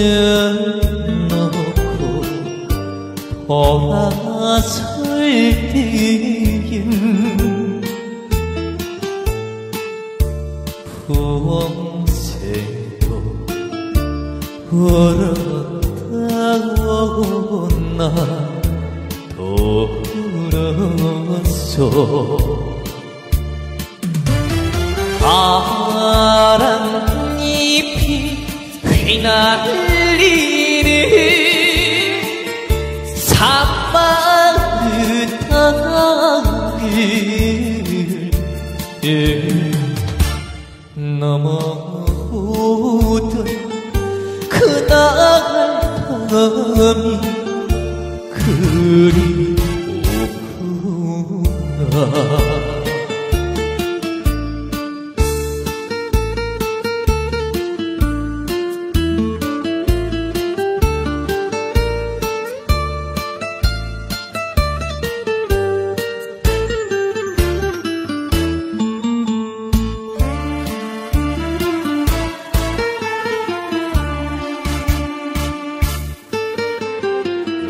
내놓고 돌아설 때엔 부엉새도 울었다고 나도 울었 휘날리는 땅을 넘어오던 그날 밤이 그리웠구나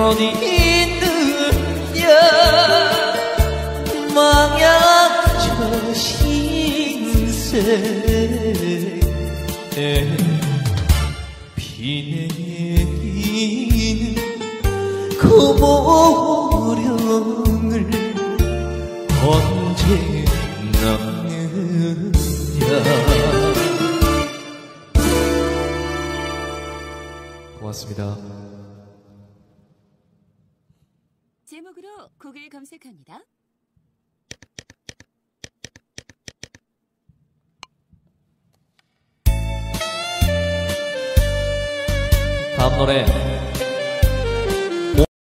못 잊느냐 망약저 신세 비 내리는 그 모령을 언제 남느냐 고맙습니다. 제목으로 곡을 검색합니다. 다음 노래